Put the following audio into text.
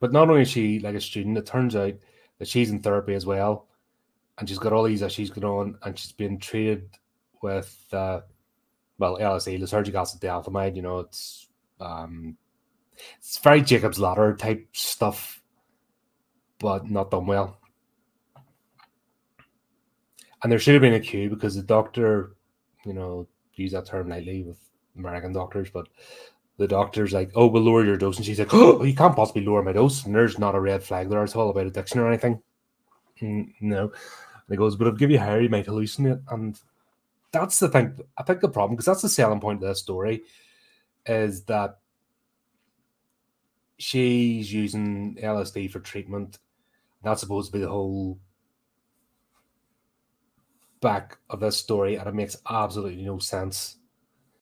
but not only is she like a student, it turns out that she's in therapy as well, and she's got all these issues going on, and she's been treated with uh, well LSD, lysergic acid diethylamide. You know, it's um, it's very Jacob's ladder type stuff, but not done well. And there should have been a cue because the doctor, you know, use that term lightly with American doctors, but the doctor's like, "Oh, we'll lower your dose," and she's like, "Oh, you can't possibly lower my dose." And there's not a red flag there at all about addiction or anything. Mm, no, and he goes, "But if I give you higher, you might hallucinate." And that's the thing. I think the problem because that's the selling point of this story is that she's using LSD for treatment. That's supposed to be the whole back of this story, and it makes absolutely no sense